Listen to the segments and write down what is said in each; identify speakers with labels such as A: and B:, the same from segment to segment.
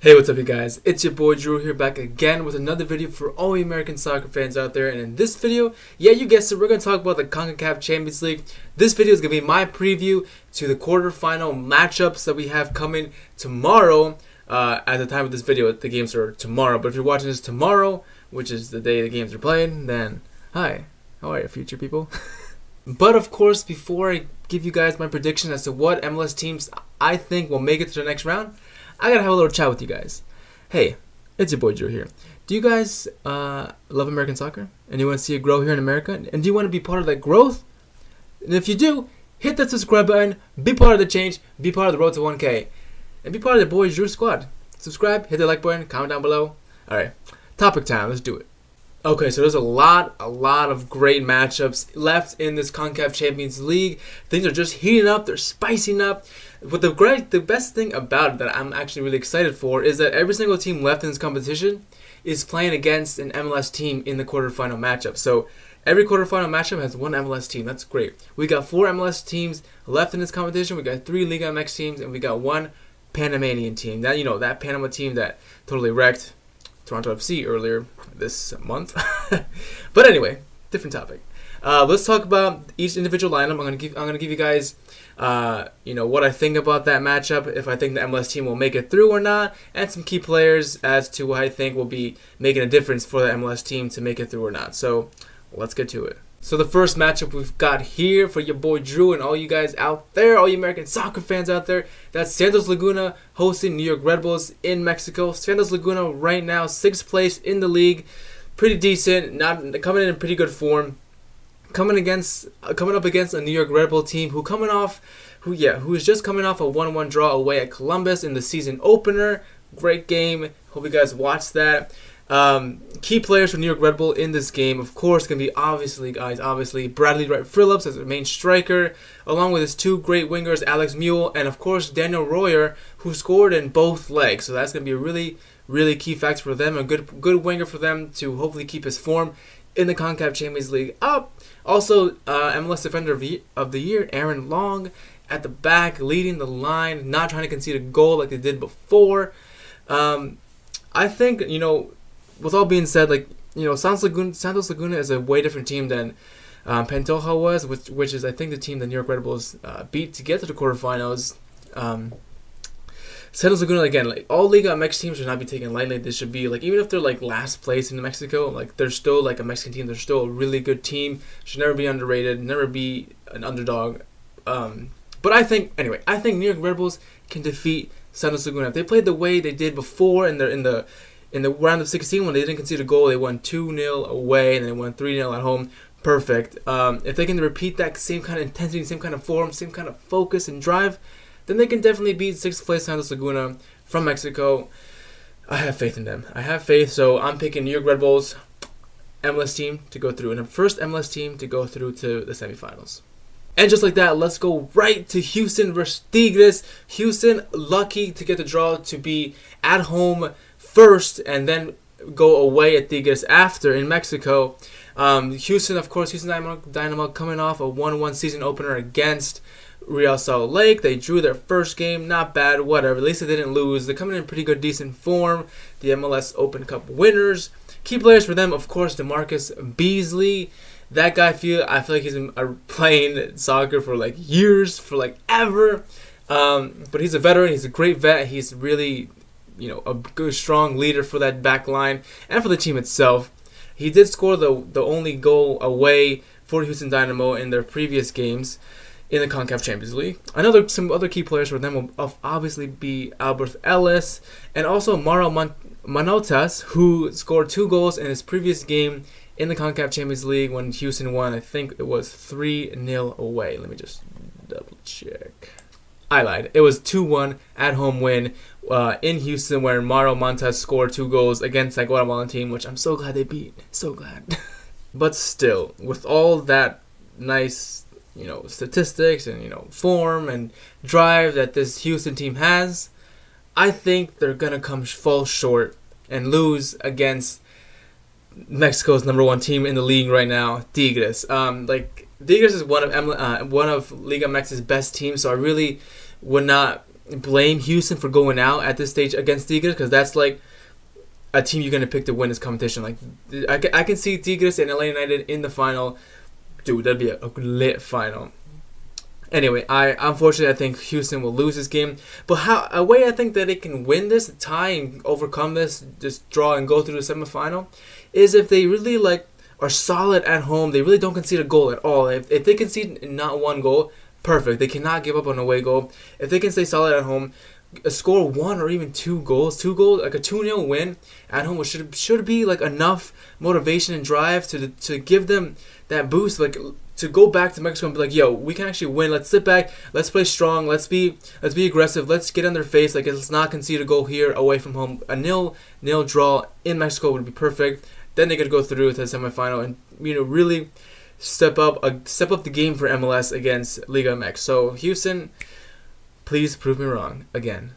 A: Hey, what's up, you guys? It's your boy Drew here, back again with another video for all you American soccer fans out there. And in this video, yeah, you guessed it, we're going to talk about the CONCACAF Champions League. This video is going to be my preview to the quarterfinal matchups that we have coming tomorrow. Uh, at the time of this video, the games are tomorrow. But if you're watching this tomorrow, which is the day the games are playing, then hi, how are you, future people? but of course, before I give you guys my prediction as to what MLS teams I think will make it to the next round, I gotta have a little chat with you guys. Hey, it's your boy Drew here. Do you guys uh, love American soccer? And you want to see it grow here in America? And do you want to be part of that growth? And if you do, hit that subscribe button, be part of the change, be part of the road to 1K, and be part of the boy Drew squad. Subscribe, hit the like button, comment down below. Alright, topic time, let's do it. Okay, so there's a lot, a lot of great matchups left in this CONCACAF Champions League. Things are just heating up, they're spicing up. But the great, the best thing about it that I'm actually really excited for is that every single team left in this competition is playing against an MLS team in the quarterfinal matchup. So every quarterfinal matchup has one MLS team. That's great. We got four MLS teams left in this competition. We got three Liga MX teams, and we got one Panamanian team. That you know that Panama team that totally wrecked Toronto FC earlier this month. but anyway, different topic. Uh, let's talk about each individual lineup. I'm gonna give I'm gonna give you guys uh, you know what I think about that matchup, if I think the MLS team will make it through or not, and some key players as to what I think will be making a difference for the MLS team to make it through or not. So let's get to it. So the first matchup we've got here for your boy Drew and all you guys out there, all you American soccer fans out there, that's Santos Laguna hosting New York Red Bulls in Mexico. Santos Laguna right now sixth place in the league, pretty decent, not coming in in pretty good form coming against uh, coming up against a New York Red Bull team who coming off who yeah who is just coming off a 1-1 draw away at Columbus in the season opener. Great game. Hope you guys watched that. Um, key players for New York Red Bull in this game, of course, to be obviously, guys, obviously Bradley Wright Phillips as the main striker, along with his two great wingers, Alex Muyl, and of course Daniel Royer, who scored in both legs. So that's going to be a really, really key factor for them, a good, good winger for them to hopefully keep his form in the CONCACAF Champions League up. Also, uh, MLS Defender of the Year, Aaron Long, at the back, leading the line, not trying to concede a goal like they did before. Um, I think, you know, with all being said, like, you know, Santos Laguna, Santos Laguna is a way different team than um, Pantoja was, which, which is, I think, the team the New York Red Bulls uh, beat to get to the quarterfinals. Um, Santos Laguna again, like all Liga MX teams should not be taken lightly. They should be like even if they're like last place in Mexico, like they're still like a Mexican team. They're still a really good team. Should never be underrated. Never be an underdog. Um, but I think anyway, I think New York Red Bulls can defeat Santos Laguna if they played the way they did before in the in the in the round of 16 when they didn't concede a goal. They won two 0 away and they won three 0 at home. Perfect. Um, if they can repeat that same kind of intensity, same kind of form, same kind of focus and drive then they can definitely beat sixth place Santos Laguna from Mexico. I have faith in them. I have faith, so I'm picking New York Red Bulls MLS team to go through, and the first MLS team to go through to the semifinals. And just like that, let's go right to Houston versus Tigres. Houston lucky to get the draw to be at home first, and then go away at Tigres after in Mexico. Um, Houston, of course, Houston Dynamo, Dynamo coming off a 1-1 season opener against Real Salt Lake. They drew their first game, not bad, whatever. At least they didn't lose. They're coming in pretty good, decent form. The MLS Open Cup winners. Key players for them, of course, DaMarcus Beasley. That guy feel I feel like he's been uh, playing soccer for like years, for like ever. Um, but he's a veteran. He's a great vet. He's really, you know, a good, strong leader for that back line and for the team itself. He did score the the only goal away for Houston Dynamo in their previous games in the CONCACAF Champions League. Another some other key players for them will obviously be Alberth Elis and also Mauro Mon- Manotas, who scored two goals in his previous game in the CONCACAF Champions League when Houston won. I think it was 3 0 away. Let me just double check. I lied. It was 2 1 at home win uh, in Houston where Mauro Manotas scored two goals against that Guatemalan team, which I'm so glad they beat. So glad. but still, with all that nice you know statistics and you know form and drive that this Houston team has, I think they're gonna come fall short and lose against Mexico's number one team in the league right now, Tigres. Um, like Tigres is one of uh, one of Liga MX's best teams, so I really would not blame Houston for going out at this stage against Tigres because that's like a team you're gonna pick to win this competition. Like I I can see Tigres and LA United in the final. Dude, that'd be a, lit final. Anyway, I unfortunately I think Houston will lose this game. But how a way I think that they can win this, tie and overcome this, just draw and go through the semifinal, is if they really like are solid at home. They really don't concede a goal at all. If, if they concede not one goal, perfect. They cannot give up an away goal. If they can stay solid at home, score one or even two goals, two goals, like a 2 0 win at home, which should should be like enough motivation and drive to to give them that boost, like to go back to Mexico and be like, yo, we can actually win. Let's sit back. Let's play strong. Let's be let's be aggressive. Let's get on their face. Like let's not concede a goal here away from home. A nil nil draw in Mexico would be perfect. Then they could go through to the semifinal and you know really step up uh, step up the game for MLS against Liga MX. So Houston Please prove me wrong again.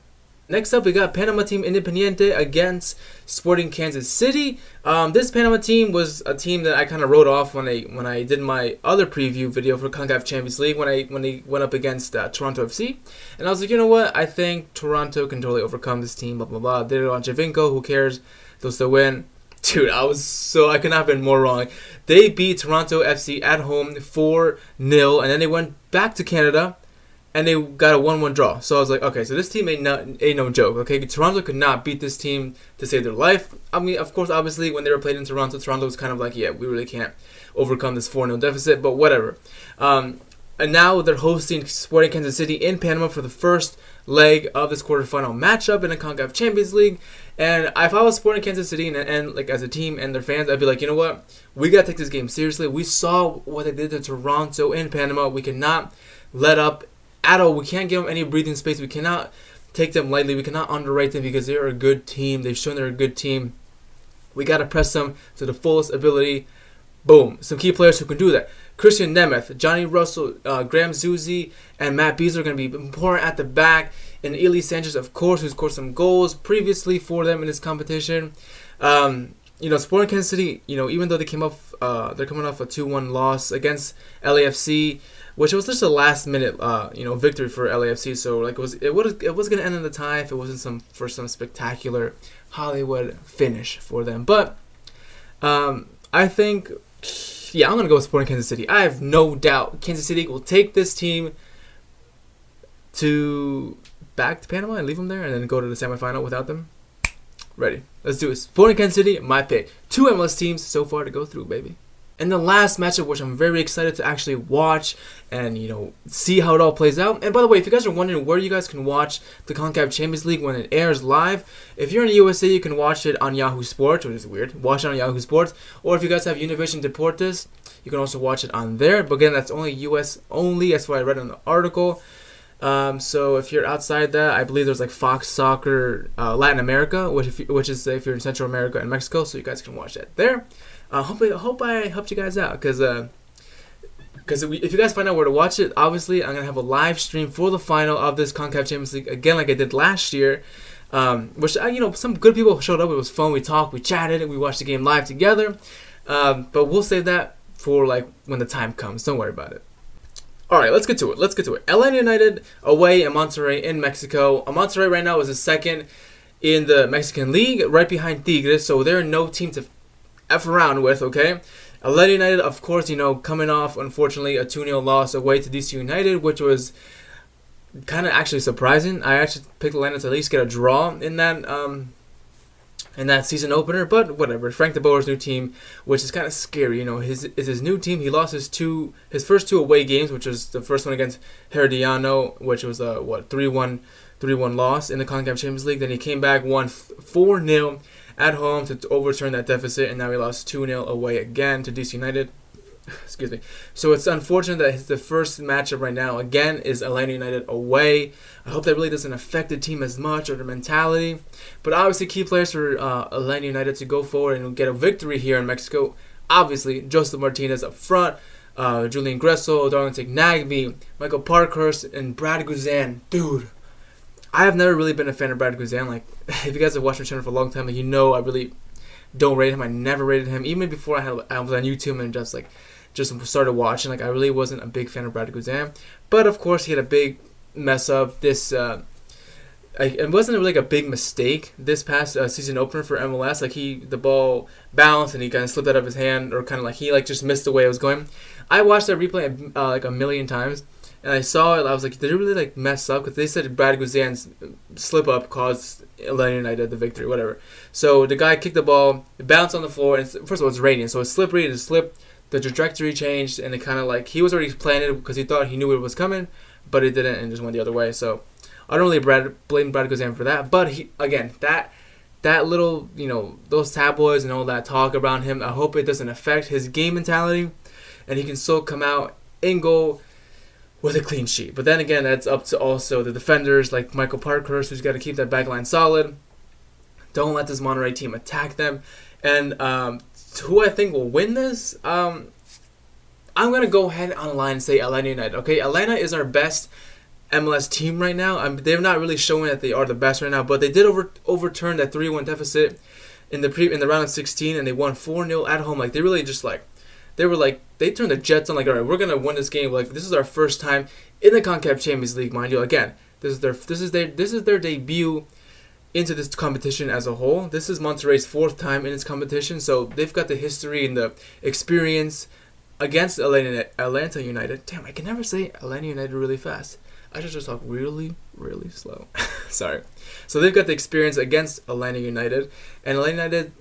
A: Next up, we got Panama team Independiente against Sporting Kansas City. Um, this Panama team was a team that I kind of wrote off when I when I did my other preview video for Concacaf Champions League when I when they went up against uh, Toronto FC, and I was like, you know what? I think Toronto can totally overcome this team. Blah blah blah. They did it on Giovinco. Who cares? They'll still win. Dude, I was so I could not have been more wrong. They beat Toronto FC at home 4 0, and then they went back to Canada and they got a one-one draw. So I was like, okay, so this team ain't not ain't no joke. Okay, Toronto could not beat this team to save their life. I mean, of course, obviously, when they were played in Toronto, Toronto was kind of like, yeah, we really can't overcome this 4-0 deficit, but whatever. Um, and now they're hosting Sporting Kansas City in Panama for the first leg of this quarterfinal matchup in the CONCACAF Champions League. And if I was Sporting Kansas City and, and like as a team and their fans, I'd be like, you know what, we gotta take this game seriously. We saw what they did to Toronto in Panama. We cannot let up at all. We can't give them any breathing space. We cannot take them lightly. We cannot underrate them because they're a good team. They've shown they're a good team. We got to press them to the fullest ability. Boom. Some key players who can do that. Krisztian Nemeth, Johnny Russell, uh, Graham Zusi, and Matt Besler are going to be important at the back. And Ilie Sanchez, of course, who's scored some goals previously for them in this competition. Um, you know, Sporting Kansas City, you know, even though they came off, uh, they're coming off a 2-1 loss against LAFC which was just a last minute, uh, you know, victory for LAFC. So like it was, it would, it was gonna end in the tie if it wasn't some for some spectacular Hollywood finish for them. But um, I think, yeah, I'm gonna go with Sporting Kansas City. I have no doubt Kansas City will take this team to back to Panama and leave them there, and then go to the semifinal without them. Ready? Let's do it. Sporting Kansas City, my pick. Two MLS teams so far to go through, baby. And the last matchup, which I'm very excited to actually watch and you know see how it all plays out. And by the way, if you guys are wondering where you guys can watch the Concacaf Champions League when it airs live, if you're in the USA, you can watch it on Yahoo Sports, which is weird. Watch it on Yahoo Sports, or if you guys have Univision Deportes, you can also watch it on there. But again, that's only US only. That's what I read in the article. Um, so if you're outside that, I believe there's like Fox Soccer uh, Latin America, which you, which is if you're in Central America and Mexico, so you guys can watch that there. I hope I hope I helped you guys out because because uh, if you guys find out where to watch it, obviously I'm gonna have a live stream for the final of this Concacaf Champions League again, like I did last year. Um, which uh, you know some good people showed up. It was fun. We talked, we chatted, and we watched the game live together. Um, but we'll save that for like when the time comes. Don't worry about it. All right, let's get to it. Let's get to it. LA United away in Monterrey in Mexico. Monterrey right now is the second in the Mexican League, right behind Tigres. So they're no team to F around with, okay? Atlanta United, of course, you know, coming off, unfortunately, a 2 0 loss away to DC United, which was kind of actually surprising. I actually picked Atlanta to at least get a draw in that um, in that season opener, but whatever. Frank de Boer's new team, which is kind of scary. You know, his is his new team. He lost his two his first two away games, which was the first one against Herediano, which was a what three one three one loss in the Concacaf Champions League. Then he came back, won four 0 at home to overturn that deficit, and now he lost 2 0 away again to DC United. Excuse me. So it's unfortunate that the first matchup right now, again, is Atlanta United away. I hope that really doesn't affect the team as much or their mentality. But obviously, key players for uh, Atlanta United to go forward and get a victory here in Mexico. Obviously, Josef Martinez up front. Uh, Julian Gressel, Darlington Nagbe, Michael Parkhurst, and Brad Guzan. Dude, I have never really been a fan of Brad Guzan. Like, if you guys have watched my channel for a long time, like, you know I really don't rate him. I never rated him, even before I had I was on YouTube and just like just started watching. Like, I really wasn't a big fan of Brad Guzan. But of course, he had a big mess up this uh, like, it wasn't like a big mistake this past uh, season opener for MLS. Like he, the ball bounced and he kind of slipped out of his hand, or kind of like he like just missed the way it was going. I watched that replay uh, like a million times, and I saw it. I was like, did it really like mess up? Because they said Brad Guzan's slip up caused Atlanta United the victory, whatever. So the guy kicked the ball, it bounced on the floor, and first of all, it's raining, so it's slippery. It slipped. The trajectory changed, and it kind of like he was already it because he thought he knew it was coming, but it didn't, and just went the other way. So I don't really Brad, blame Brad Guzan for that, but he again that that little you know those tabloids and all that talk around him. I hope it doesn't affect his game mentality, and he can still come out in go with a clean sheet. But then again, that's up to also the defenders like Michael Parkhurst, who's got to keep that back line solid. Don't let this Monterrey team attack them. And um, who I think will win this, um, I'm gonna go ahead on line and say Atlanta United. Okay, Atlanta is our best MLS team right now. They're not really showing that they are the best right now, but they did over, overturn that 3-1 deficit in the pre in the round of 16, and they won 4-0 at home. Like they really just like they were like they turned the Jets on. Like all right, we're gonna win this game. Like this is our first time in the Concacaf Champions League, mind you. Again, this is their this is their this is their debut into this competition as a whole. This is Monterrey's fourth time in its competition, so they've got the history and the experience against Atlanta, Atlanta United. Damn, I can never say Atlanta United really fast. I should just talk really, really slow. Sorry. So they've got the experience against Atlanta United, and Atlanta United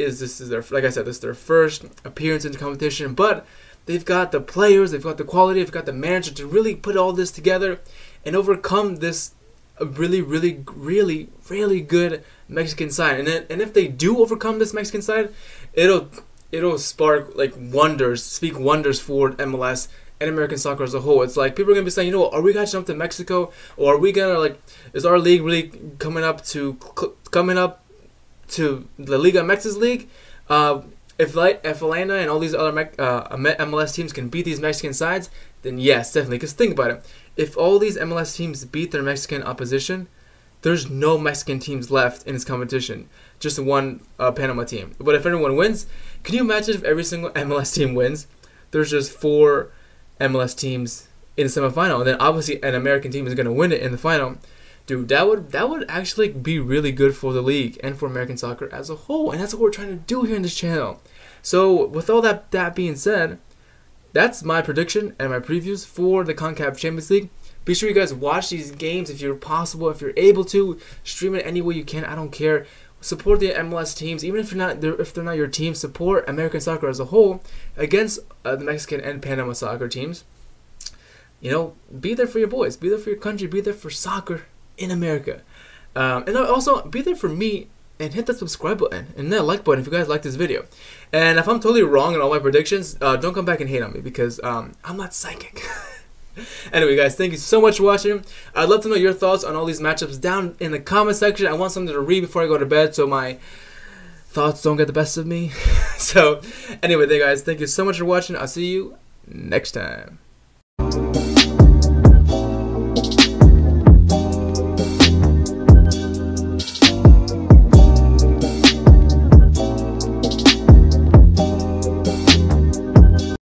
A: is this is their like I said, this is their first appearance in the competition, but they've got the players, they've got the quality, they've got the manager to really put all this together and overcome this really, really, really, really good Mexican side. And and if they do overcome this Mexican side, it'll it'll spark like wonders, speak wonders for MLS and American soccer as a whole. It's like people are gonna be saying, you know, are we gonna jump to Mexico, or are we gonna like, is our league really coming up to coming up to the Liga MX's league? Uh, if like if Atlanta and all these other uh, MLS teams can beat these Mexican sides, then yes, definitely. Because think about it, if all these MLS teams beat their Mexican opposition, there's no Mexican teams left in this competition. Just one uh, Panama team. But if everyone wins, can you imagine if every single MLS team wins? There's just four MLS teams in the semifinal, and then obviously an American team is going to win it in the final. Dude, that would that would actually be really good for the league and for American soccer as a whole, and that's what we're trying to do here in this channel. So, with all that that being said, that's my prediction and my previews for the CONCACAF Champions League. Be sure you guys watch these games if you're possible, if you're able to. Stream it any way you can. I don't care. Support the MLS teams, even if you're not if they're not your team. Support American soccer as a whole against uh, the Mexican and Panama soccer teams. You know, be there for your boys. Be there for your country. Be there for soccer in America. Um, and also be there for me and hit that subscribe button and that like button if you guys like this video. And if I'm totally wrong in all my predictions, uh, don't come back and hate on me because um, I'm not psychic. anyway, guys, thank you so much for watching. I'd love to know your thoughts on all these matchups down in the comment section. I want something to read before I go to bed so my thoughts don't get the best of me. so, anyway, there, guys, thank you so much for watching. I'll see you next time.